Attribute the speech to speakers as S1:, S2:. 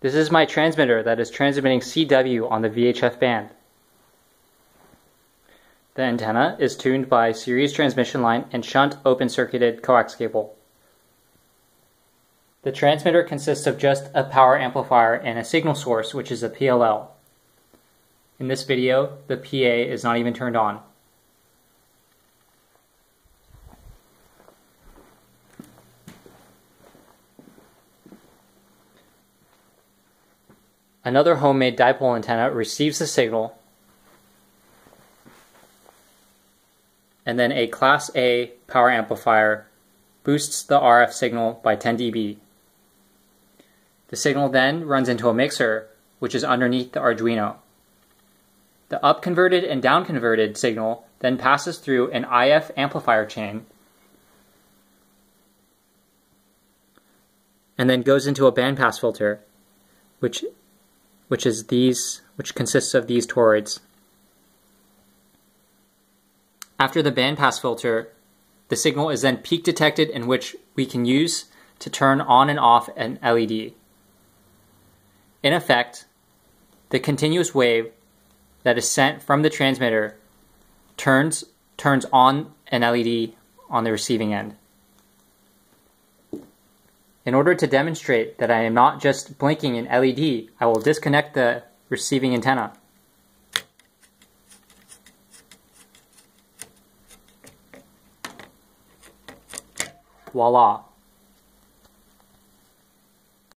S1: This is my transmitter that is transmitting CW on the VHF band. The antenna is tuned by series transmission line and shunt open-circuited coax cable. The transmitter consists of just a power amplifier and a signal source, which is a PLL. In this video, the PA is not even turned on. Another homemade dipole antenna receives the signal, and then a Class A power amplifier boosts the RF signal by 10 dB. The signal then runs into a mixer, which is underneath the Arduino. The up converted and down converted signal then passes through an IF amplifier chain and then goes into a bandpass filter, which which is these, which consists of these toroids. After the bandpass filter, the signal is then peak detected in which we can use to turn on and off an LED. In effect, the continuous wave that is sent from the transmitter turns, turns on an LED on the receiving end. In order to demonstrate that I am not just blinking an LED, I will disconnect the receiving antenna. Voila!